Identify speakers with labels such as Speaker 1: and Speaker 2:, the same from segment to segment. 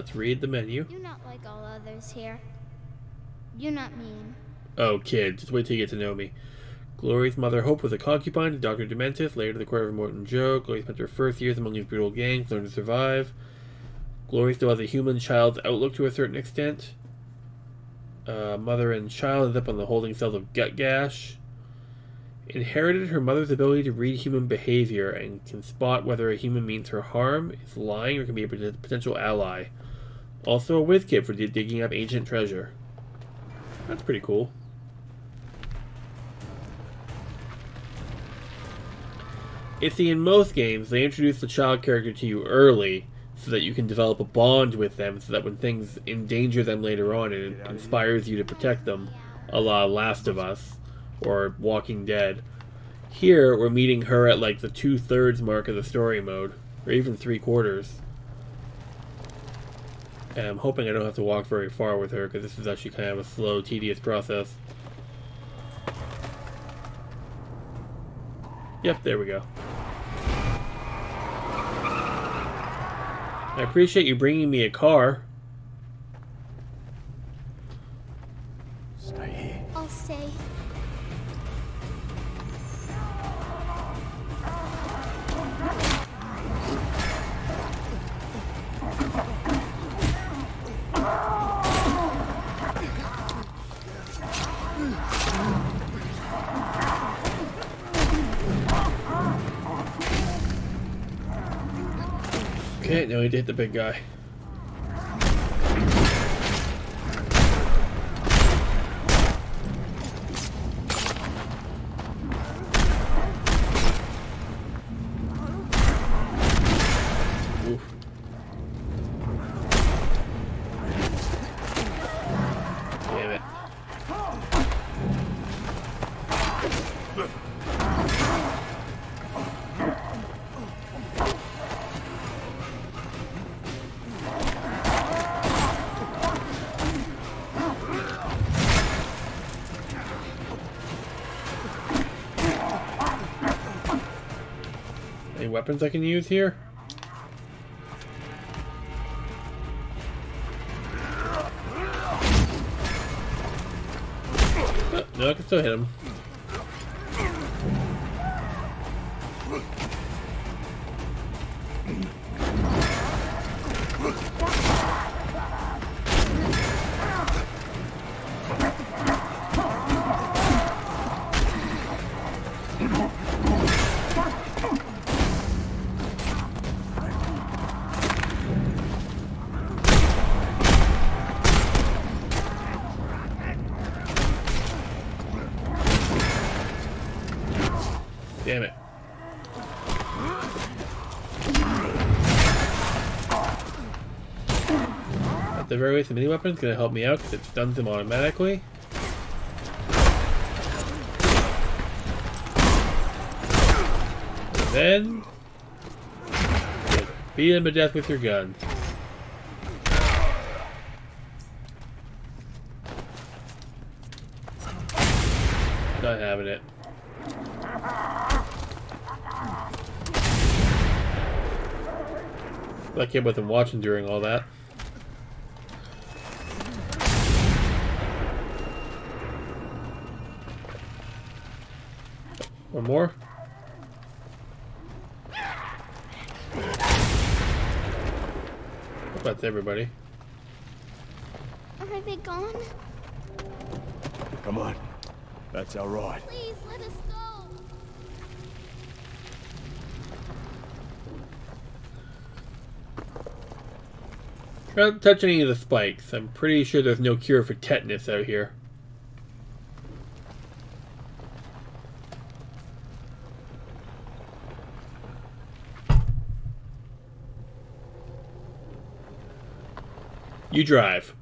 Speaker 1: Let's read the menu.
Speaker 2: You're not like all others here. You're not mean.
Speaker 1: Oh, kid, just wait till you get to know me. Glory's mother Hope was a concubine to Dr. Dementis, later to the court of Immortan Joe. Glory spent her first years among these brutal gangs, learned to survive. Glory still has a human child's outlook to a certain extent. Uh, mother and child end up on the holding cells of Gutgash. Inherited her mother's ability to read human behavior and can spot whether a human means her harm, is lying, or can be a potential ally. Also a whiz kit for digging up ancient treasure. That's pretty cool. You see, in most games, they introduce the child character to you early so that you can develop a bond with them so that when things endanger them later on, it inspires you to protect them, a la Last of Us or Walking Dead. Here, we're meeting her at like the two thirds mark of the story mode, or even three quarters. And I'm hoping I don't have to walk very far with her because this is actually kind of a slow, tedious process. Yep, there we go. I appreciate you bringing me a car. Need to hit the big guy. Weapons I can use here? Oh, no, I can still hit him. The very the mini weapon's gonna help me out because it stuns him automatically. And then beat him to death with your gun. Not having it. Like I wasn't watching during all that. One more. Hope That's everybody.
Speaker 2: Are they gone?
Speaker 3: Come on. That's our ride.
Speaker 2: Please let us go.
Speaker 1: Don't touch any of the spikes. I'm pretty sure there's no cure for tetanus out here. You drive.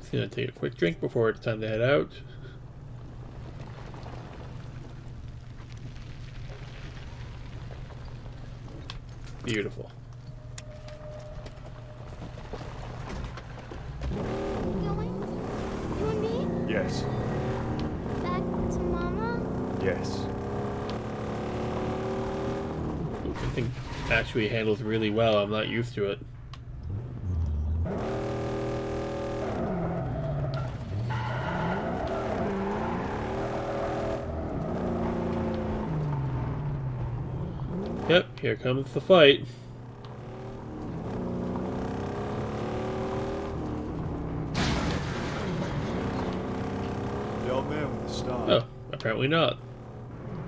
Speaker 1: Just gonna take a quick drink before it's time to head out. Beautiful.
Speaker 2: Going? You and me?
Speaker 3: Yes.
Speaker 2: Back to Mama?
Speaker 3: Yes.
Speaker 1: Which I think actually handles really well. I'm not used to it. Yep, here comes the fight.
Speaker 3: The old man with the star.
Speaker 1: Oh, apparently not.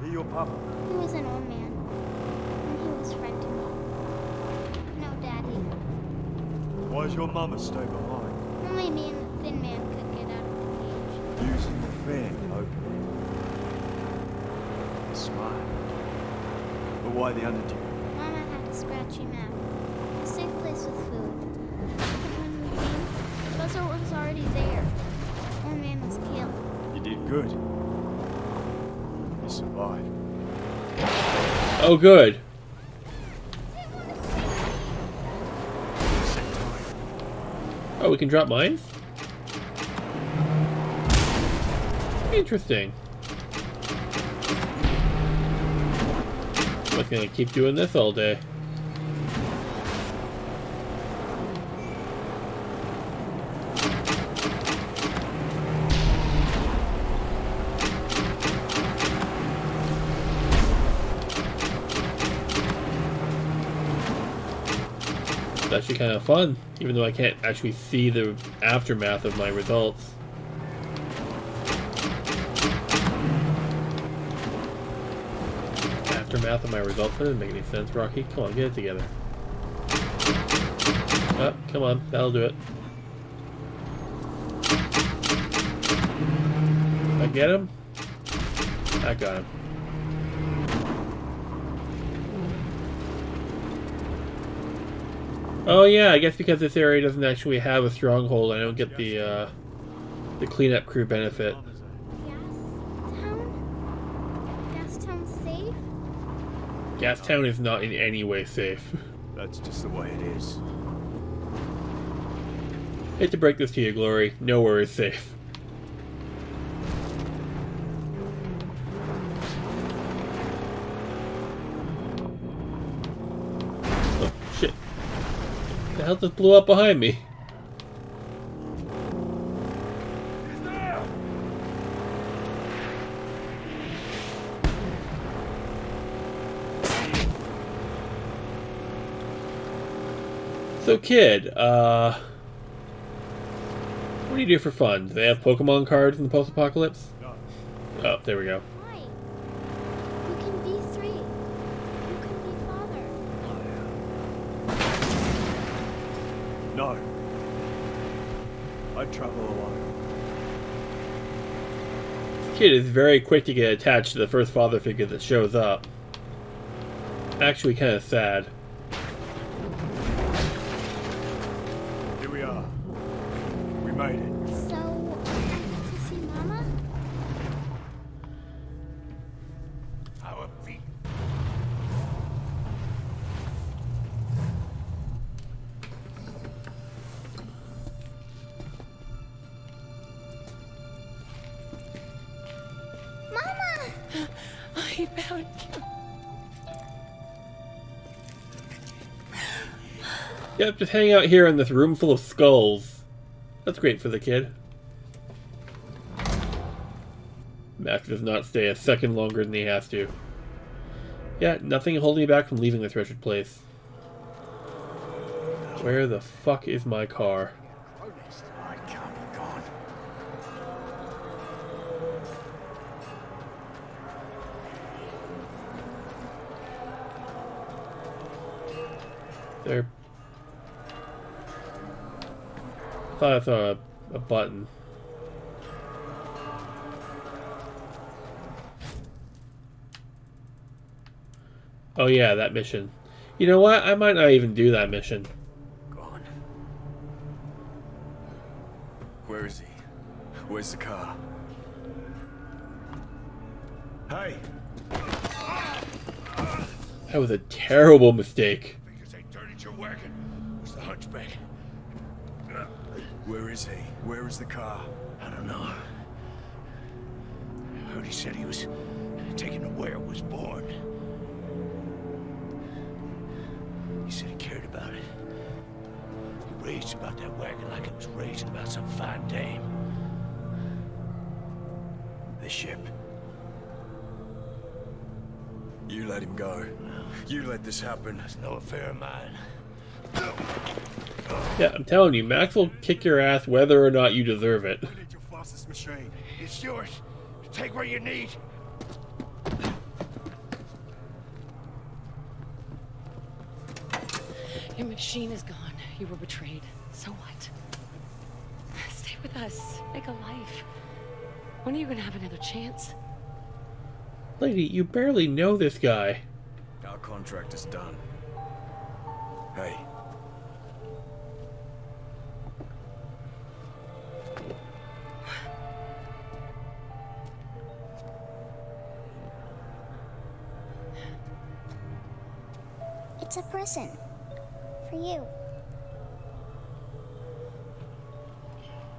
Speaker 3: He your papa?
Speaker 2: He was an old man. And he was friend to me. No, Daddy.
Speaker 3: Why's your mama stay behind?
Speaker 2: Only me and the thin man could get out of the cage.
Speaker 3: Using the fan to open it. Smart. But why the undertaker?
Speaker 2: Mama had to scratch him out. A safe place with food. But when we came, the buzzer was already there. Old man was killed.
Speaker 3: You did good. You survived.
Speaker 1: Oh, good. Oh, we can drop mines? Interesting. I'm gonna keep doing this all day. Actually kind of fun, even though I can't actually see the aftermath of my results. Aftermath of my results? That doesn't make any sense, Rocky. Come on, get it together. Oh, come on, that'll do it. I get him? I got him. Oh yeah, I guess because this area doesn't actually have a stronghold, I don't get the uh, the cleanup crew benefit.
Speaker 2: Gas town? Gastown safe?
Speaker 1: Gastown is not in any way safe.
Speaker 3: That's just the way it is.
Speaker 1: Hate to break this to you, Glory. Nowhere is safe. Hell just blew up behind me? So, kid, uh... What do you do for fun? Do they have Pokemon cards in the post-apocalypse? Oh, there we go.
Speaker 2: Why? You can be three. You can be father.
Speaker 3: No. I travel alone.
Speaker 1: Kid is very quick to get attached to the first father figure that shows up. Actually, kind of sad.
Speaker 4: You.
Speaker 1: Yep, just hang out here in this room full of skulls. That's great for the kid. Max does not stay a second longer than he has to. Yeah, nothing holding me back from leaving this wretched place. Where the fuck is my car? There. Thought I saw a, a button. Oh yeah, that mission. You know what? I might not even do that mission.
Speaker 3: Gone. Where is he? Where's the car? Hey!
Speaker 1: That was a terrible mistake.
Speaker 3: Is he? Where is the car?
Speaker 5: I don't know. I heard he said he was taken to where it was born. He said he cared about it. He raged about that wagon like it was raging about some fine dame.
Speaker 3: The ship. You let him go. You let this happen.
Speaker 5: It's no affair of mine.
Speaker 1: Yeah, I'm telling you, Max will kick your ass whether or not you deserve it.
Speaker 3: We need your fastest machine.
Speaker 5: It's yours. Take what you need.
Speaker 4: Your machine is gone. You were betrayed. So what? Stay with us. Make a life. When are you gonna have another chance?
Speaker 1: Lady, you barely know this guy.
Speaker 3: Our contract is done. Hey.
Speaker 2: Present. For you.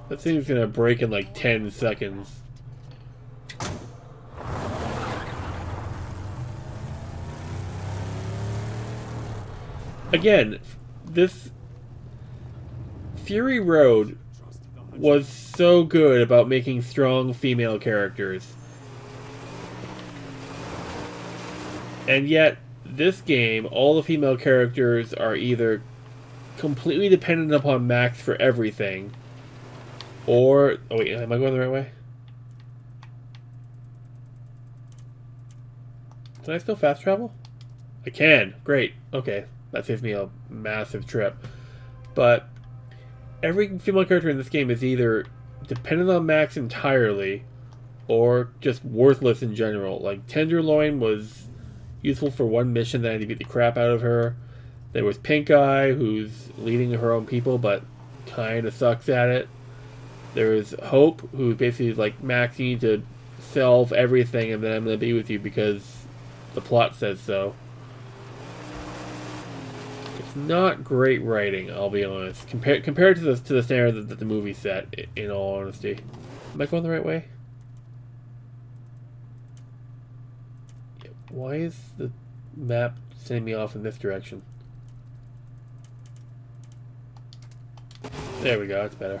Speaker 1: That thing's gonna break in like 10 seconds. Again, this Fury Road was so good about making strong female characters. And yet, this game, all the female characters are either completely dependent upon Max for everything, or oh wait, am I going the right way? Can I still fast travel? I can. Great. Okay, that saves me a massive trip. But every female character in this game is either dependent on Max entirely, or just worthless in general. Like Tenderloin was useful for one mission that I had to beat the crap out of her. There was Pink Eye, who's leading her own people, but kind of sucks at it. There's Hope, who basically is like, Max, you need to solve everything, and then I'm going to be with you because the plot says so. It's not great writing, I'll be honest. Compared compared to the to the standard that the movie set, in all honesty. Am I going the right way? Why is the map sending me off in this direction? There we go, it's better.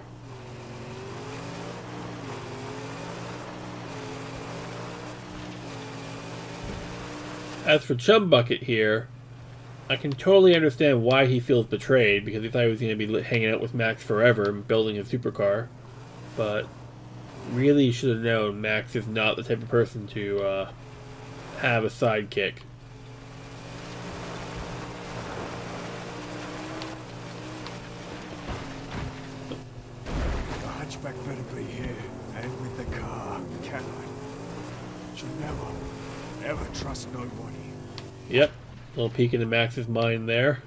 Speaker 1: As for Chumbucket here, I can totally understand why he feels betrayed because he thought he was going to be hanging out with Max forever and building a supercar. But really, should have known Max is not the type of person to uh, have a sidekick.
Speaker 3: The hunchback better be here and with the car. Can I? Should never, ever trust nobody.
Speaker 1: Yep, little peek into Max's mind there.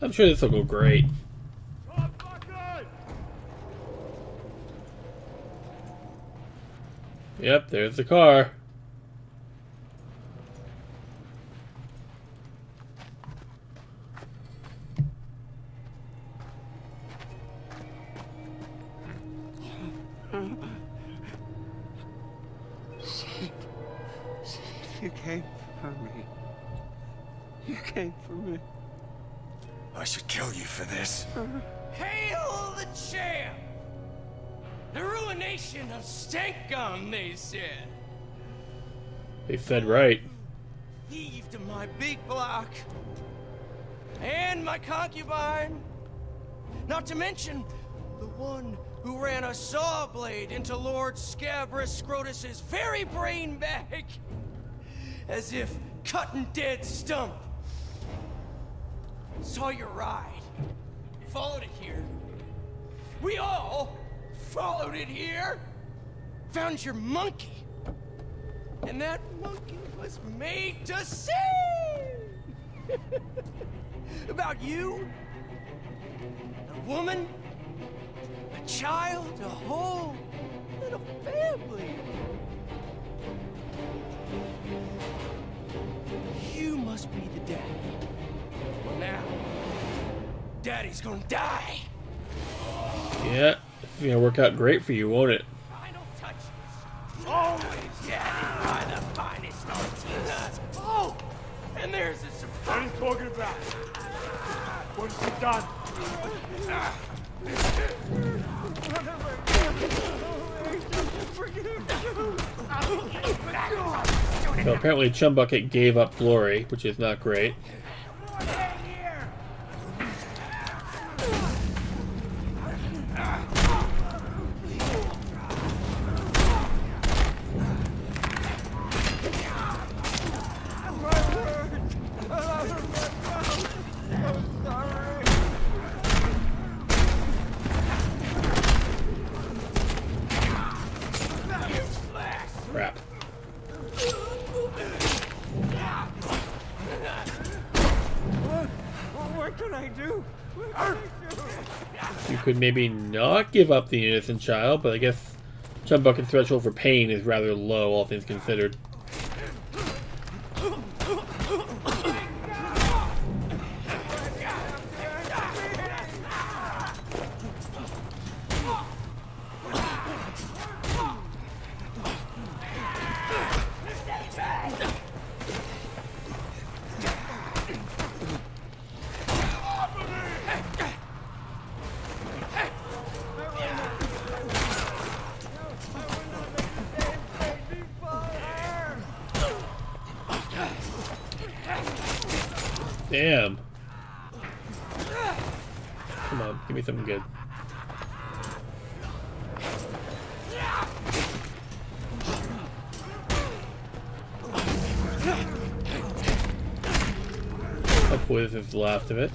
Speaker 1: I'm sure this will go great. Yep, there's the car.
Speaker 6: You came for me. You came for me.
Speaker 3: I should kill you for this. Uh-huh.
Speaker 7: Hail the champ! The ruination of Stank Gum, they said.
Speaker 1: They fed right.
Speaker 7: Heave to my big block. And my concubine. Not to mention the one who ran a saw blade into Lord Scabrous Scrotus's very brain bag. As if cutting dead stump. Saw your ride. Followed it here. We all followed it here. Found your monkey. And that monkey was made to sing about you, a woman, a child, a whole little family. You must be the dad. Well, now, daddy's gonna die.
Speaker 1: Yeah, it's gonna work out great for you, won't it?
Speaker 7: Final. Always daddy by the finest artists. Oh, and there's a surprise.
Speaker 3: What are you talking about? What has he done?
Speaker 1: So apparently Chumbucket gave up glory, which is not great. Maybe not give up the innocent child, but I guess Chumbucket's threshold for pain is rather low, all things considered. Damn. Come on, give me something good. Hopefully this is the last of it.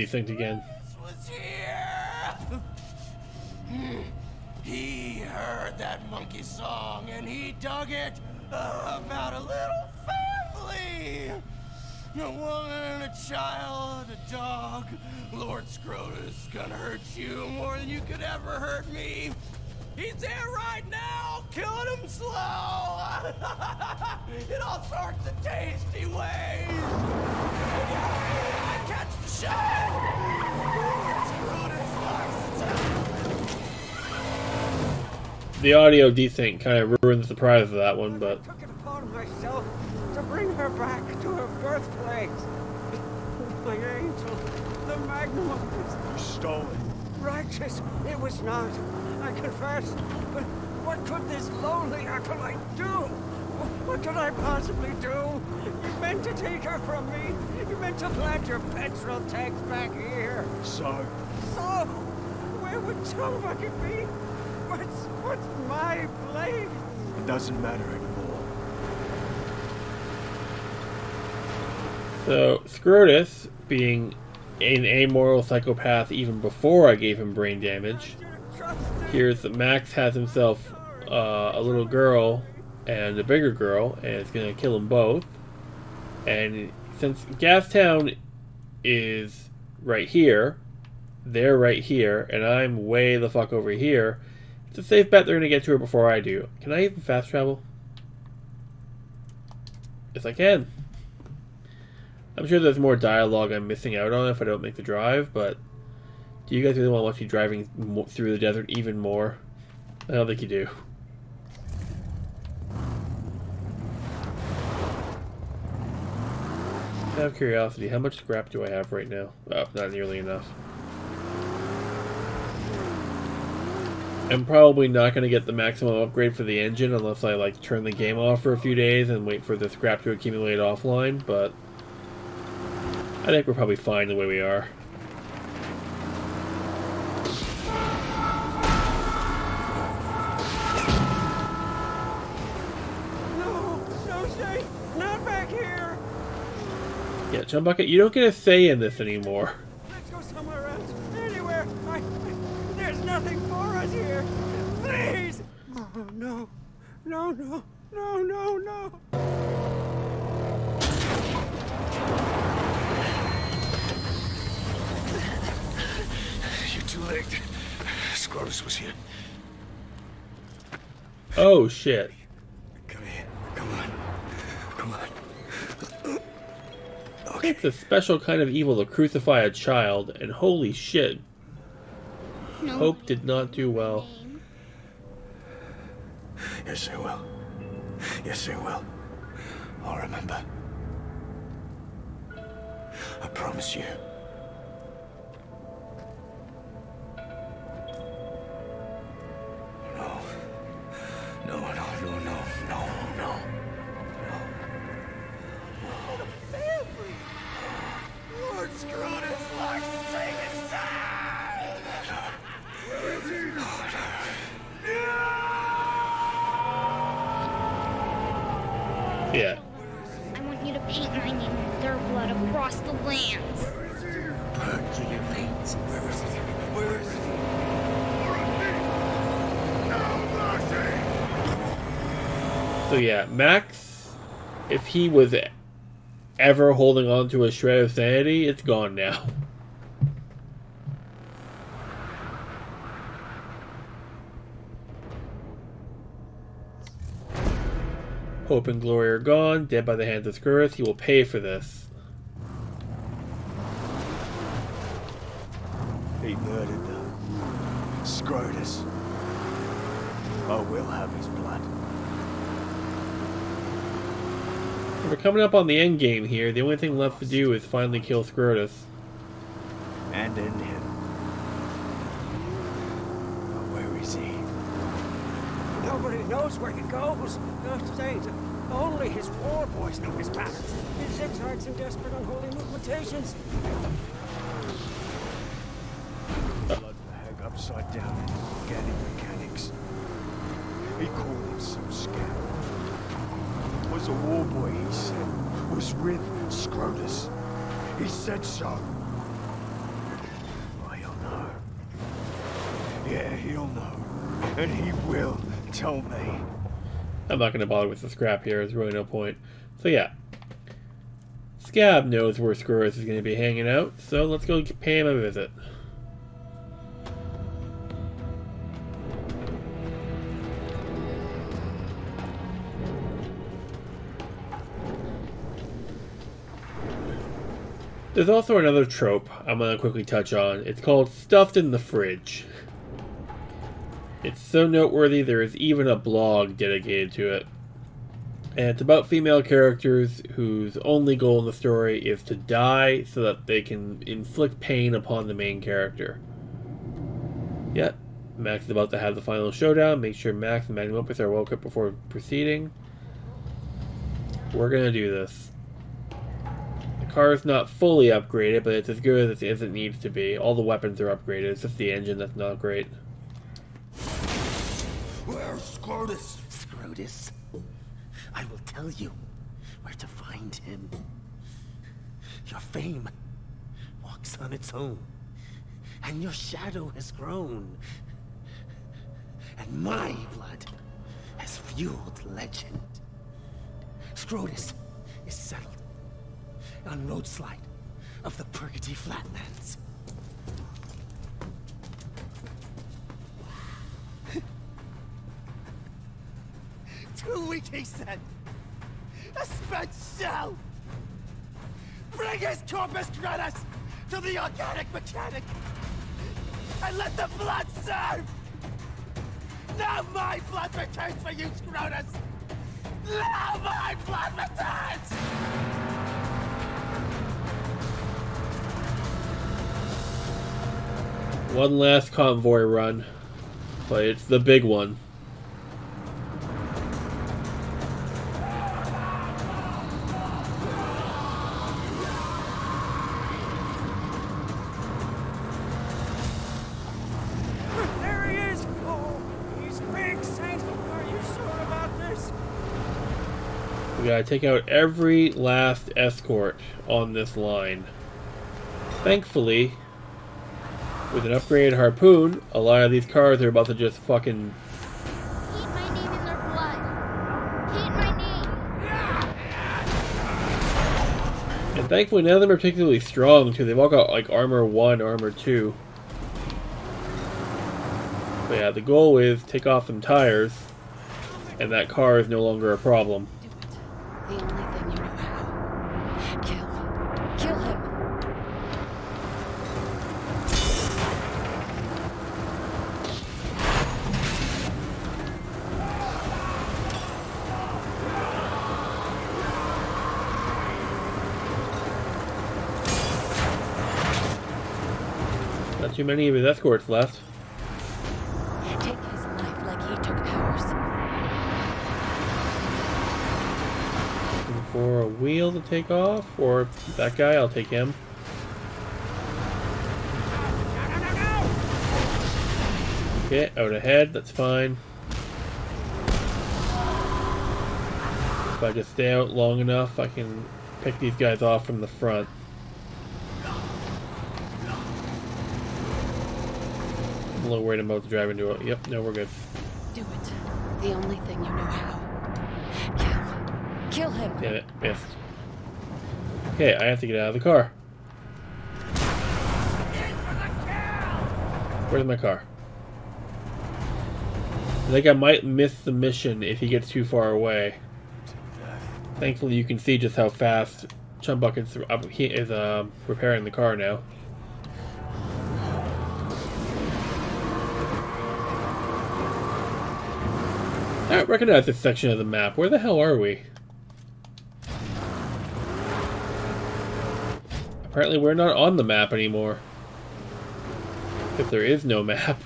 Speaker 1: Desynced again.
Speaker 7: He heard that monkey song and he dug it about a little family. A woman, a child, a dog. Lord Scrotus gonna hurt you more than you could ever hurt me. He's there right now, killing him slow. In all sorts of tasty ways. I catch the shot. Lord Scrotus likes to
Speaker 1: The audio desync kind of ruined the surprise of that one, but
Speaker 6: took it upon myself to bring her back to her birthplace. My angel, the magnum opus.
Speaker 3: You stole it.
Speaker 6: Righteous, it was not. I confess. But what could this lonely acolyte do? What could I possibly do? You meant to take her from me. You meant to plant your petrol tanks back here.
Speaker 3: So,
Speaker 6: So, where would Chumbucket be? What's, what's my place?
Speaker 3: it doesn't matter anymore.
Speaker 1: So, Scrotus, being an amoral psychopath even before I gave him brain damage, here's Max has himself uh, a little girl and a bigger girl, and it's gonna kill them both. And since Gastown is right here, they're right here, and I'm way the fuck over here, it's a safe bet they're gonna get to her before I do. Can I even fast travel? Yes, I can. I'm sure there's more dialogue I'm missing out on if I don't make the drive, but do you guys really want to watch me driving through the desert even more? I don't think you do. Out of curiosity, how much scrap do I have right now? Oh, not nearly enough. I'm probably not going to get the maximum upgrade for the engine unless I like turn the game off for a few days and wait for the scrap to accumulate offline, but I think we're probably fine the way we are.
Speaker 6: No, no, Shay, not back here.
Speaker 1: Yeah, Chumbucket, you don't get a say in this anymore.
Speaker 6: Let's go somewhere else. Anywhere. I, I, there's nothing for us here. Please. Oh, no. No, no, no, no, no.
Speaker 5: Scrotus was here.
Speaker 1: Oh shit.
Speaker 3: Come here. Come on. Come on.
Speaker 1: It's a special kind of evil to crucify a child, and holy shit,
Speaker 2: No.
Speaker 1: Hope did not do well.
Speaker 3: Yes, I will. Yes, I will. I'll remember. I promise you.
Speaker 7: Oh,
Speaker 1: yeah, Max, if he was ever holding on to a shred of sanity, it's gone now. Hope and Glory are gone, dead by the hands of Skurrus. He will pay for this.
Speaker 3: He murdered them. Scrotus. I will have his blood.
Speaker 1: We're coming up on the end game here. The only thing left to do is finally kill Scrotus.
Speaker 3: And end him. But where is he?
Speaker 6: Nobody knows where he goes. Not saying only his war boys know his patterns. His zigzags and desperate unholy movementations.
Speaker 3: Blood the hag upside down in organic mechanics. He called himself Scout. Was a war boy, he said. Was with Scrotus. He said so. He'll know. Yeah, he'll know. And he will tell me.
Speaker 1: I'm not going to bother with the scrap here. There's really no point. So yeah. Scab knows where Skurrus is going to be hanging out, so let's go pay him a visit. There's also another trope I'm going to quickly touch on. It's called Stuffed in the Fridge. It's so noteworthy there is even a blog dedicated to it. And it's about female characters whose only goal in the story is to die so that they can inflict pain upon the main character. Yep, Max is about to have the final showdown. Make sure Max and Magnum Opus are well equipped before proceeding. We're gonna do this. The car is not fully upgraded, but it's as good as, as it needs to be. All the weapons are upgraded. It's just the engine that's not great.
Speaker 5: Where's Scrotus?
Speaker 8: Scrotus, I will tell you where to find him. Your fame walks on its own, and your shadow has grown. And my blood has fueled legend. Scrotus is settled on Roadslide of the Purgatory Flatlands. Two weeks, he said. A spent shell! Bring his corpus gratis to the organic mechanic! And let the blood serve! Now my blood returns for you, Scrotus! Now my blood returns!
Speaker 1: One last convoy run, but it's the big one.
Speaker 6: There he is! Oh, he's big, Saint. Are you sure about this?
Speaker 1: We gotta take out every last escort on this line. Thankfully, with an upgraded harpoon, a lot of these cars are about to just fucking.
Speaker 2: Paint my name in their blood. Paint my name.
Speaker 1: And thankfully, none of them are particularly strong, too. They've all got, like, armor 1, armor 2. But yeah, the goal is take off some tires, and that car is no longer a problem. Too many of his escorts left.
Speaker 4: Take his life like he took ours.
Speaker 1: Looking for a wheel to take off, or that guy, I'll take him. Okay, out ahead, that's fine. If I just stay out long enough, I can pick these guys off from the front. I'm a little worried about to drive into it. Yep, no, we're good.
Speaker 4: Do it. The only thing you know how. Kill. Kill him.
Speaker 1: Damn it, missed. Okay, I have to get out of the car. Where's my car? I think I might miss the mission if he gets too far away. Thankfully, you can see just how fast Chumbucket's uh, he is uh, repairing the car now. I don't recognize this section of the map. Where the hell are we? Apparently we're not on the map anymore. If there is no map.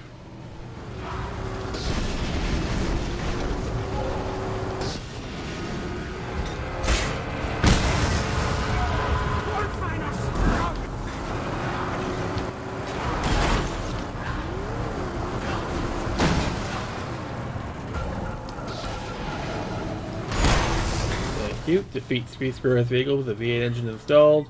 Speaker 1: You. Defeat Speed Squirrel's vehicle with a V8 engine installed.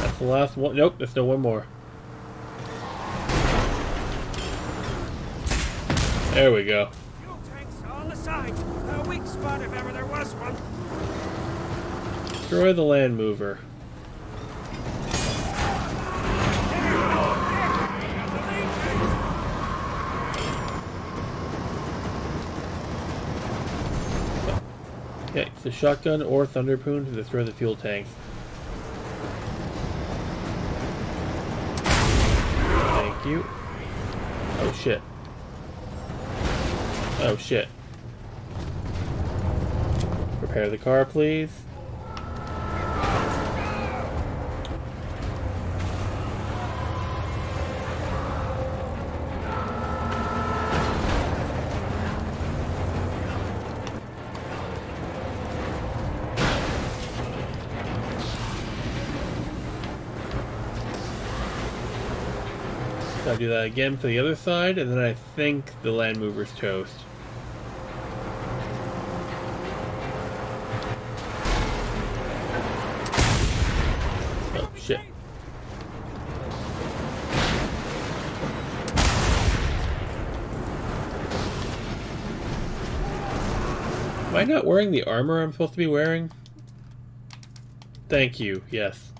Speaker 1: That's the last one. Nope, there's still one more. There we go.
Speaker 6: Fuel tanks on the sides. A weak spot if ever there was one.
Speaker 1: Destroy the land mover. So shotgun or thunderpoon to destroy the fuel tanks. Thank you. Oh shit. Oh shit. Repair the car, please. I'll do that again for the other side, and then I think the land mover's toast. Oh shit. Am I not wearing the armor I'm supposed to be wearing? Thank you, yes.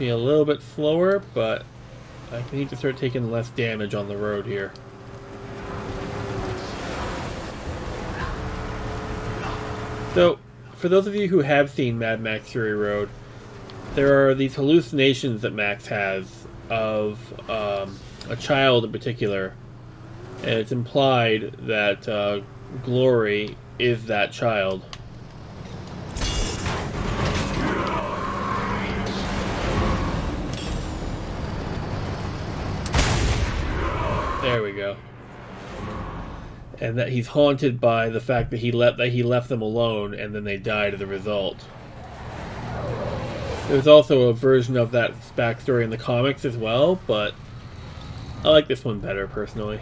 Speaker 1: Me a little bit slower, but I need to start taking less damage on the road here. So, for those of you who have seen Mad Max Fury Road, there are these hallucinations that Max has of um, a child in particular, and it's implied that uh, Glory is that child. There we go. And that he's haunted by the fact that he let that he left them alone and then they died as a result. There's also a version of that backstory in the comics as well, but I like this one better personally.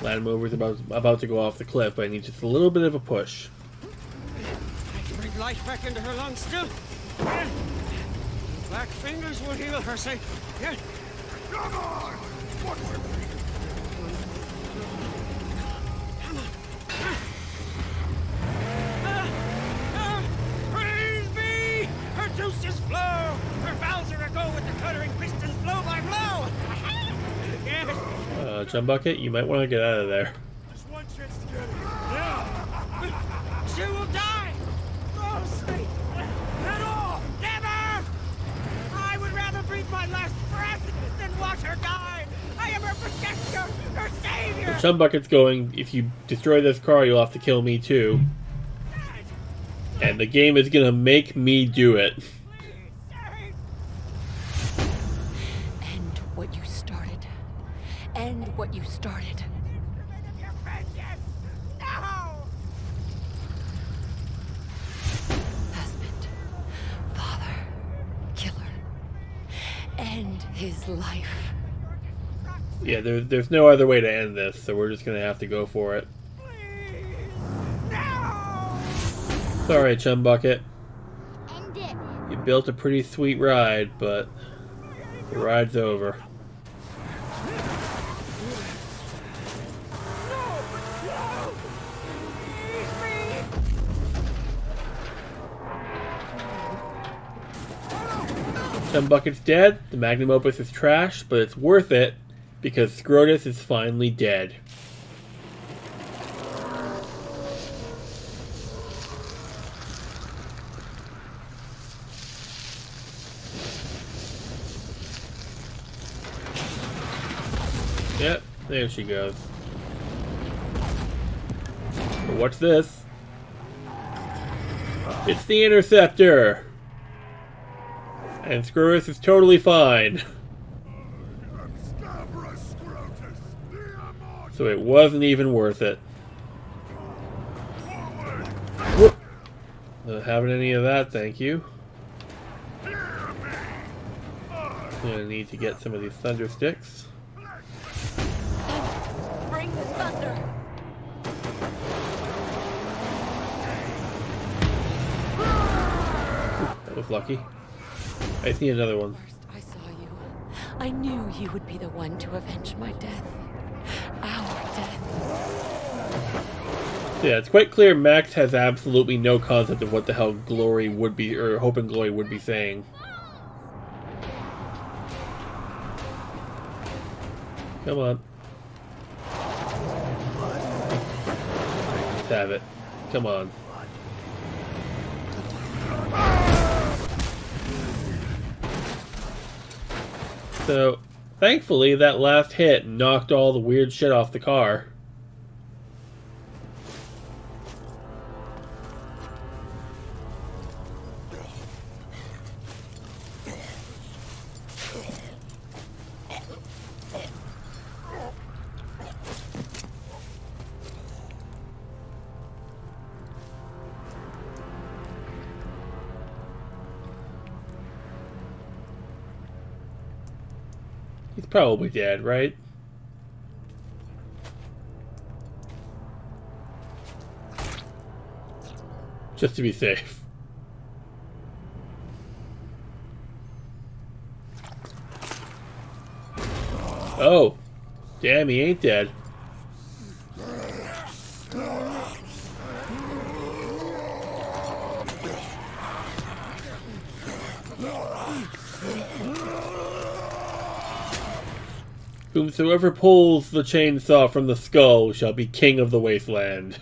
Speaker 1: Land Mover's about about to go off the cliff, but I need just a little bit of a push.
Speaker 6: Life back into her lungs still. Yeah. Black fingers will heal her, say. Yeah.
Speaker 8: Come on! What were we?
Speaker 6: Ah, praise be! Her juices flow! Her valves are aglow with the cuttering pistons blow by blow! yes!
Speaker 1: Uh, Chumbucket, you might want to get out of there.
Speaker 8: Just one chance to get it.
Speaker 6: She will die! Sweet! At all! Never! I would rather breathe my last breath than watch her die! I am her protector, her savior!
Speaker 1: Chumbucket's going, if you destroy this car, you'll have to kill me too. And the game is gonna make me do it.
Speaker 6: Please!
Speaker 4: End what you started. End what you started.
Speaker 6: Instrument of your vengeance! No!
Speaker 4: Husband, father, killer. End his life.
Speaker 1: Yeah, there, there's no other way to end this, so we're just gonna have to go for it.
Speaker 6: Please! No!
Speaker 1: Sorry, Chumbucket.
Speaker 2: End it.
Speaker 1: You built a pretty sweet ride, but the ride's over. Chumbucket's dead, the magnum opus is trash, but it's worth it because Scrotus is finally dead. Yep, there she goes. But what's this? It's the Interceptor! And Scrotus is totally fine.
Speaker 8: Scabrous Scrotus! The immortal!
Speaker 1: So it wasn't even worth it. Whoop. Not having any of that, thank you. Gonna need to get some of these thunder sticks.
Speaker 4: Bring the thunder.
Speaker 1: That was lucky. I need another one.
Speaker 4: First I saw you. I knew you would be the one to avenge my death. Our death.
Speaker 1: Yeah, it's quite clear Max has absolutely no concept of what the hell Glory would be, or Hope and Glory would be saying. Come on. Let's have it. Come on. So, thankfully, that last hit knocked all the weird shit off the car. Probably dead, right? Just to be safe. Oh. Damn, he ain't dead. Whomsoever pulls the chainsaw from the skull shall be king of the wasteland.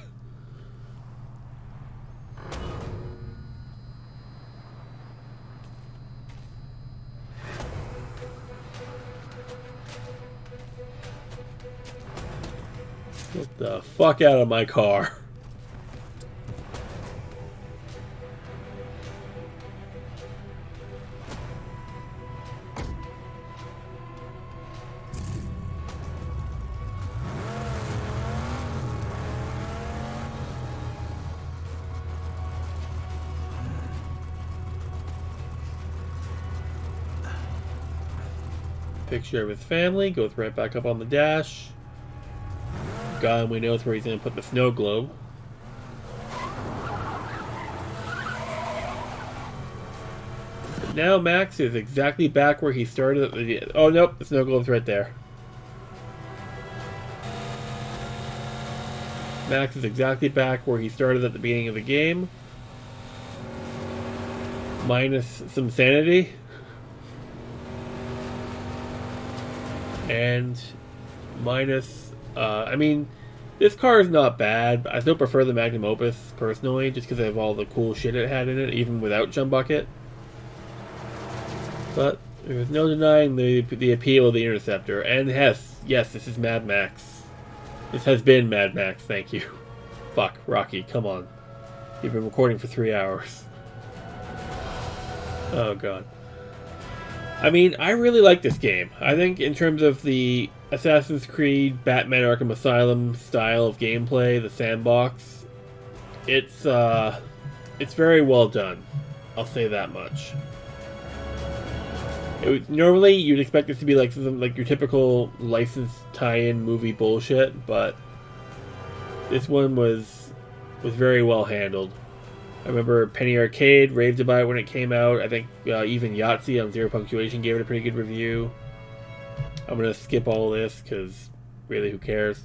Speaker 1: Get the fuck out of my car. Picture of his family goes right back up on the dash. God only knows where he's going to put the snow globe. Now Max is exactly back where he started. The, oh nope, the snow globe's right there. Max is exactly back where he started at the beginning of the game. Minus some sanity. And minus, uh, I mean, this car is not bad. I still prefer the Magnum Opus personally, just because of all the cool shit it had in it, even without Chumbucket. But there's no denying the the appeal of the Interceptor. And yes, yes, this is Mad Max. This has been Mad Max. Thank you. Fuck, Rocky, come on. You've been recording for three hours. Oh god. I mean, I really like this game. I think in terms of the Assassin's Creed, Batman Arkham Asylum style of gameplay, the sandbox, it's uh, it's very well done. I'll say that much. It, normally, you'd expect this to be like some, like your typical licensed tie-in movie bullshit, but this one was was very well handled. I remember Penny Arcade raved about it when it came out. I think uh, even Yahtzee on Zero Punctuation gave it a pretty good review. I'm gonna skip all this because really, who cares?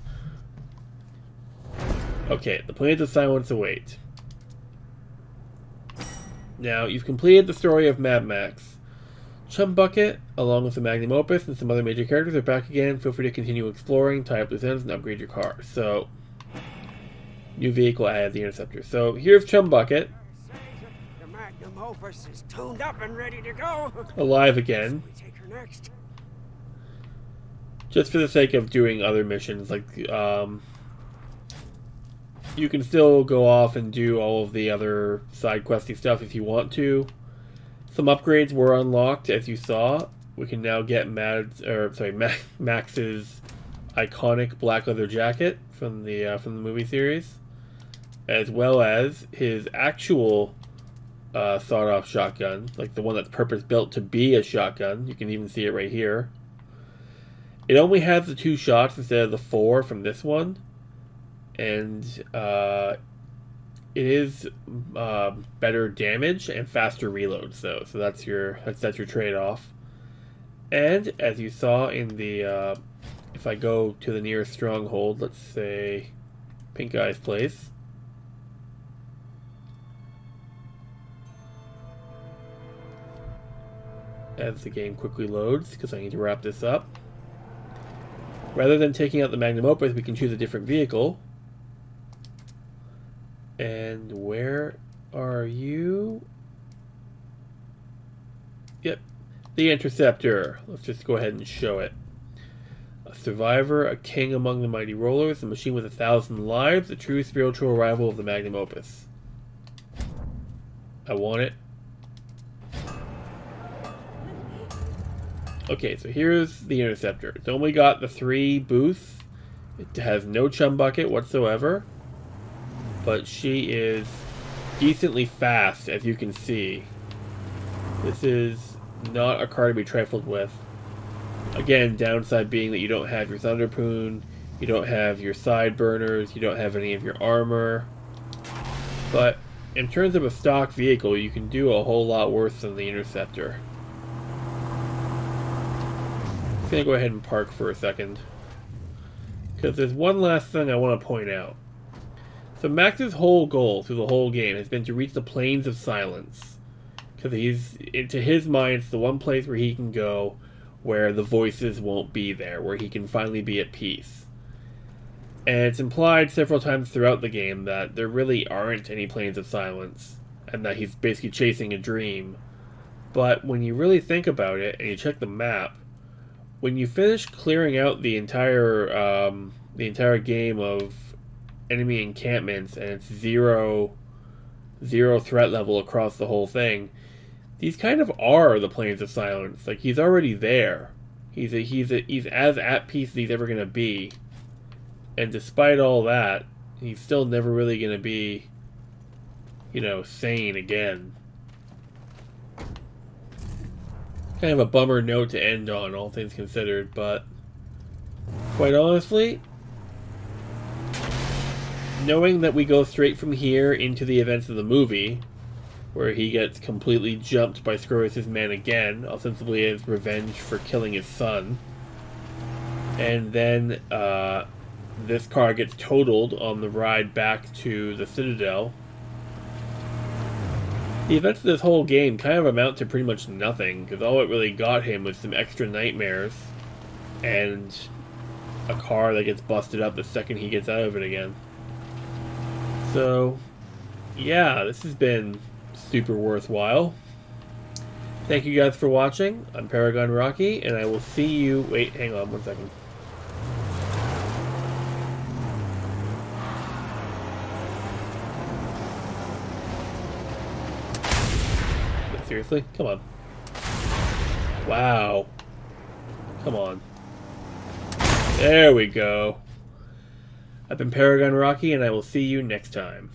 Speaker 1: Okay, the Plains of Silence await. Now, you've completed the story of Mad Max. Chumbucket, along with the Magnum Opus and some other major characters, are back again. Feel free to continue exploring, tie up loose ends, and upgrade your car. So, new vehicle added, the Interceptor. So, here's Chumbucket,
Speaker 6: The Magnum Opus is tuned up and ready to go.
Speaker 1: alive again.
Speaker 6: We take her next.
Speaker 1: just for the sake of doing other missions like um you can still go off and do all of the other side questy stuff if you want to some upgrades were unlocked as you saw we can now get Mad or sorry Max's iconic black leather jacket from the uh, from the movie series as well as his actual uh, sawed-off shotgun like the one that's purpose built to be a shotgun you can even see it right here it only has the two shots instead of the four from this one, and uh, it is uh, better damage and faster reloads though. So that's your that's that's your trade off. And as you saw in the, uh, if I go to the nearest stronghold, let's say Pink Eye's place. As the game quickly loads, because I need to wrap this up. Rather than taking out the Magnum Opus, we can choose a different vehicle. And where are you? Yep, the Interceptor. Let's just go ahead and show it. A survivor, a king among the mighty rollers, a machine with a thousand lives, a true spiritual rival of the Magnum Opus. I want it. Okay, so here's the Interceptor. It's only got the three booths. It has no chum bucket whatsoever. But she is decently fast, as you can see. This is not a car to be trifled with. Again, downside being that you don't have your Thunderpoon, you don't have your side burners, you don't have any of your armor. But in terms of a stock vehicle, you can do a whole lot worse than the Interceptor. I'm gonna go ahead and park for a second. Because there's one last thing I want to point out. So Max's whole goal through the whole game has been to reach the Plains of Silence. Because he's, to his mind, it's the one place where he can go where the voices won't be there, where he can finally be at peace. And it's implied several times throughout the game that there really aren't any Plains of Silence, and that he's basically chasing a dream. But when you really think about it, and you check the map, when you finish clearing out the entire um, the entire game of enemy encampments and it's zero zero threat level across the whole thing, these kind of are the Plains of Silence. Like he's already there. He's a, he's a, he's as at peace as he's ever gonna be, and despite all that, he's still never really gonna be, you know, sane again. Kind of a bummer note to end on, all things considered, but quite honestly, knowing that we go straight from here into the events of the movie, where he gets completely jumped by Scrotus' man again, ostensibly as revenge for killing his son. And then uh, this car gets totaled on the ride back to the Citadel. The events of this whole game kind of amount to pretty much nothing, because all it really got him was some extra nightmares and a car that gets busted up the second he gets out of it again. So, yeah, this has been super worthwhile. Thank you guys for watching. I'm Paragon Rocky, and I will see you. Wait, hang on one second. Come on. Wow. Come on. There we go. I've been Paragon Rocky, and I will see you next time.